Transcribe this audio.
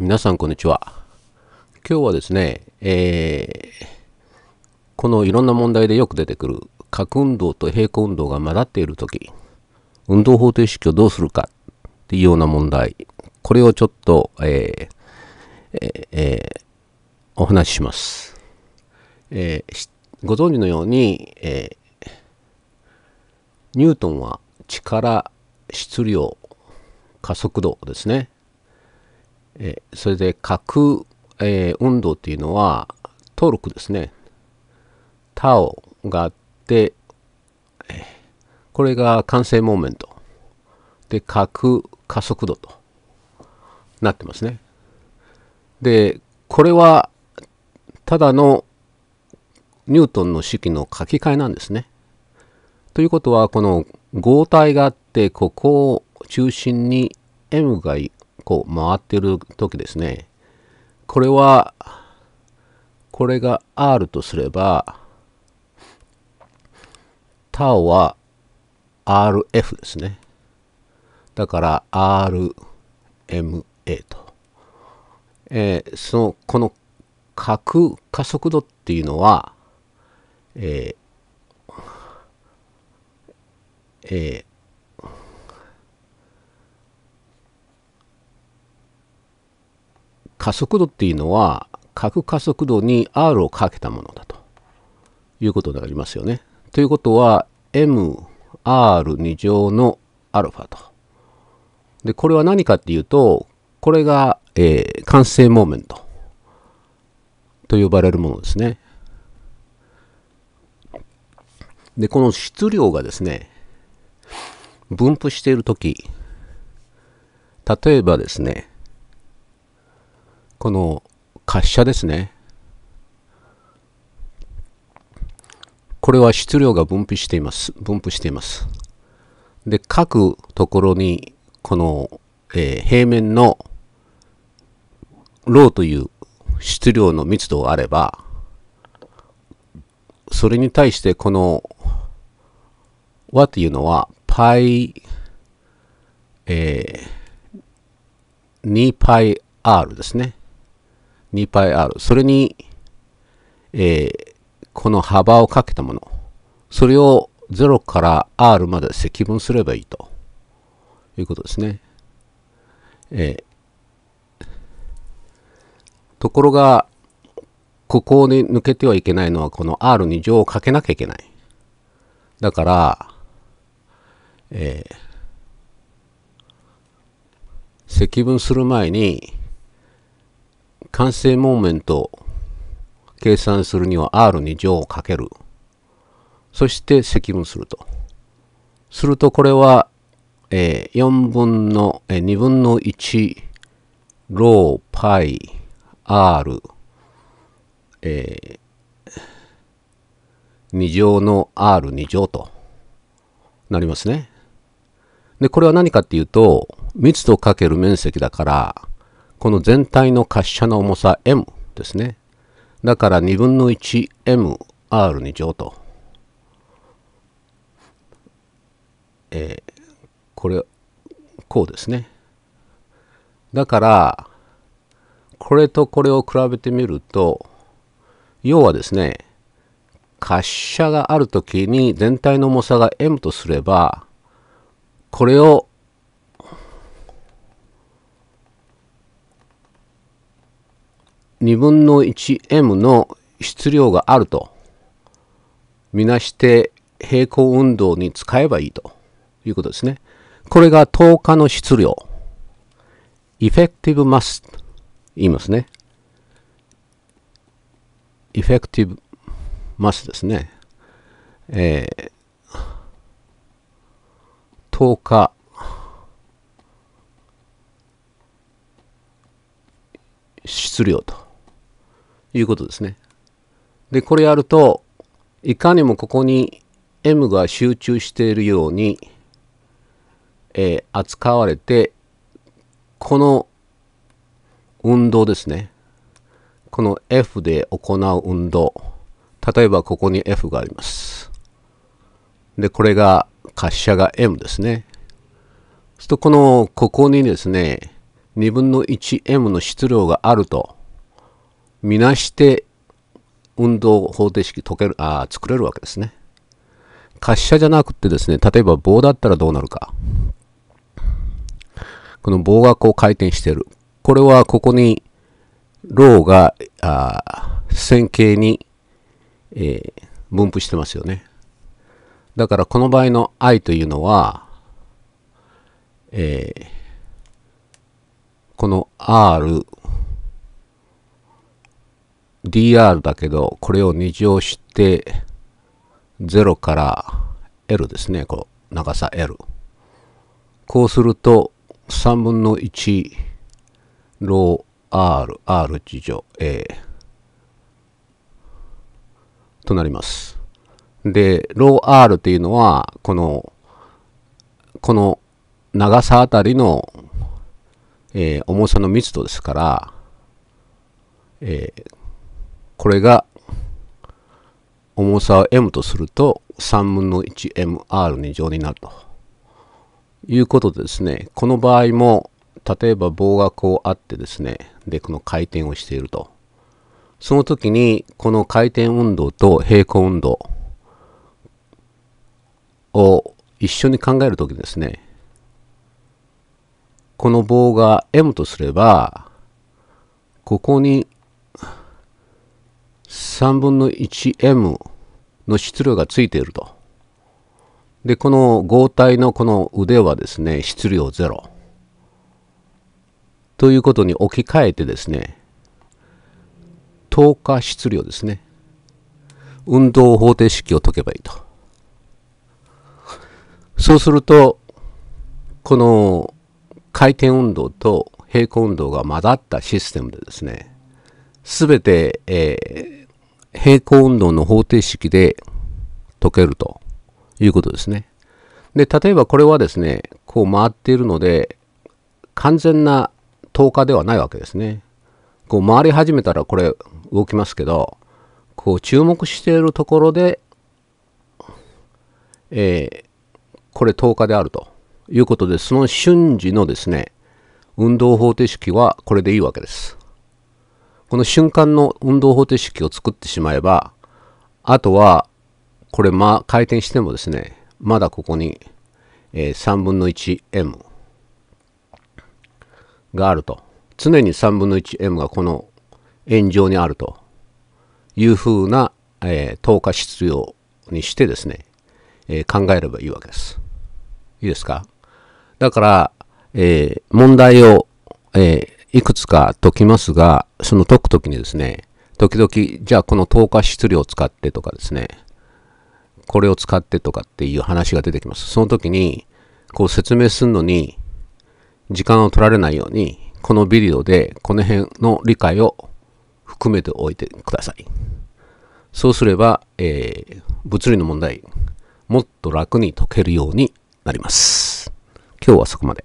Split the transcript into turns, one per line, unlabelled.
皆さんこんにちは。今日はですね、えー、このいろんな問題でよく出てくる核運動と平行運動が混ざっているとき、運動方程式をどうするかっていうような問題、これをちょっと、えーえー、お話しします。えー、ご存知のように、えー、ニュートンは力、質量、加速度ですね。え、それで核、え、運動っていうのはトルクですね。タオがあって、これが完成モーメント。で、核加速度となってますね。で、これはただのニュートンの式の書き換えなんですね。ということは、この合体があって、ここを中心に M がこう回ってる時ですね。これは、これが R とすれば、タオは RF ですね。だから RMA と。えー、その、この角加速度っていうのは、えーえー、加速度っていうのは角加速度に R をかけたものだということになりますよね。ということは MR2 乗の α と。で、これは何かっていうと、これが、えー、完成モーメントと呼ばれるものですね。で、この質量がですね、分布しているとき、例えばですね、この滑車ですね。これは質量が分布しています。分布しています。で、各ところに、この、えー、平面のローという質量の密度があれば、それに対してこの和というのは π、えー、2πr ですね。2πr。それに、えー、この幅をかけたもの。それを0から r まで積分すればいいということですね。えー、ところが、ここに抜けてはいけないのは、この r2 乗をかけなきゃいけない。だから、えー、積分する前に、完成モーメントを計算するには R に乗をかける。そして積分すると。するとこれは、えー、4分の、えー、2分の1ローパイ R、えー、2乗の R2 乗となりますね。で、これは何かっていうと、密度かける面積だから、この全体の滑車の重さ m ですね。だから2分の 1mr2 乗と。えー、これ、こうですね。だから、これとこれを比べてみると、要はですね、滑車があるときに全体の重さが m とすれば、これを2分の 1m の質量があるとみなして並進運動に使えばいいということですね。これが等価の質量。 effective mass と言いますね。 effective mass ですね。えー、等価質量ということですね。で、これやると、いかにもここに M が集中しているように、えー、扱われて、この運動ですね。この F で行う運動。例えばここに F があります。で、これが滑車が M ですね。そうするとこの、ここにですね、2分の 1m の質量があるとみなして運動方程式解けるあ作れるわけですね。滑車じゃなくてですね、例えば棒だったらどうなるか。この棒がこう回転している。これはここにローがあ線形に、えー、分布してますよね。だからこの場合の i というのは、えー、この r、dr だけど、これを2乗して、0から L ですね、こう長さ L。こうすると、3分の1、ロー R、R 事乗 A となります。で、ロー R っていうのは、この、この長さあたりの、えー、重さの密度ですから、えー、これが重さを m とすると3分の 1mr2 乗になるということでですね、この場合も例えば棒がこうあってですね、で、この回転をしていると。その時にこの回転運動と平行運動を一緒に考えるときですね、この棒が m とすれば、ここに3分の 1m の質量がついていると。で、この合体のこの腕はですね、質量0。ということに置き換えてですね、透過質量ですね。運動方程式を解けばいいと。そうすると、この回転運動と平行運動が混ざったシステムでですね、すべて、えー平行運動の方程式で解けるということですね。で、例えばこれはですね、こう回っているので、完全な透過ではないわけですね。こう回り始めたらこれ動きますけど、こう注目しているところで、えー、これ透過であるということで、その瞬時のですね、運動方程式はこれでいいわけです。この瞬間の運動方程式を作ってしまえば、あとは、これ、ま、回転してもですね、まだここに、えー、3分の 1m があると。常に3分の 1m がこの円状にあるというふうな、えー、透過質量にしてですね、えー、考えればいいわけです。いいですか？だから、えー、問題を、えいくつか解きますが、その解くときにですね、時々、じゃあこの透過質量を使ってとかですね、これを使ってとかっていう話が出てきます。その時に、こう説明するのに、時間を取られないように、このビデオでこの辺の理解を含めておいてください。そうすれば、えー、物理の問題、もっと楽に解けるようになります。今日はそこまで。